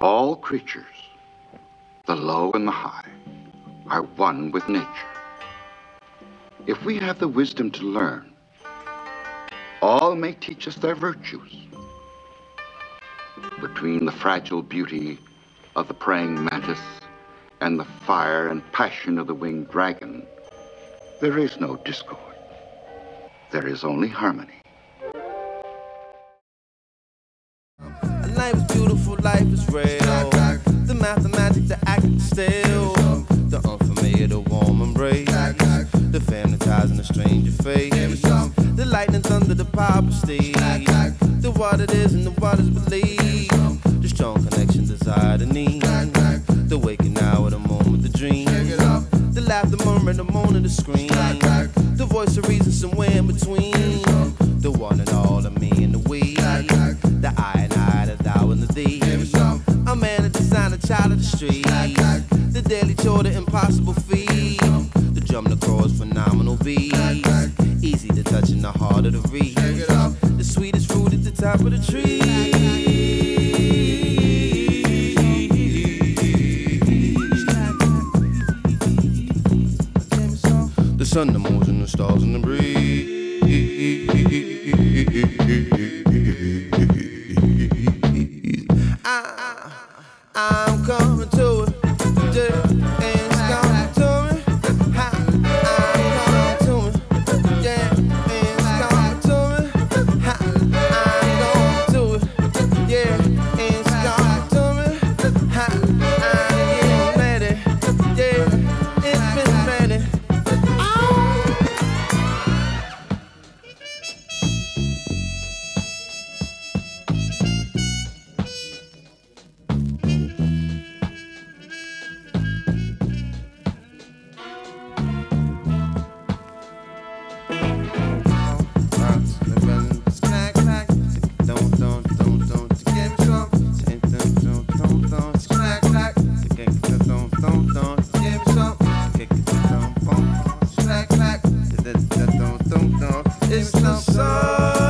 All creatures, the low and the high, are one with nature. If we have the wisdom to learn, all may teach us their virtues. Between the fragile beauty of the praying mantis and the fire and passion of the winged dragon, there is no discord. There is only harmony. Life is beautiful, life is real. The mathematics, the acting still. The unfamiliar, the warm embrace. The family ties and the stranger face. The lightning, thunder, the power stage. The what it is and the what is believed. The strong connection, desire, the need. The waking hour, the moment, the dream. The laugh, the murmur, the moan, and the scream. The voice of reason somewhere in between. The one and all, the me and the we. Child of the street. The daily chore, the impossible feat. The drum, the chorus, phenomenal beat. Easy to touch in the heart of the reed. The sweetest fruit at the top of the tree. The sun, the moon, and the stars, and the breeze. I'm coming to Sun.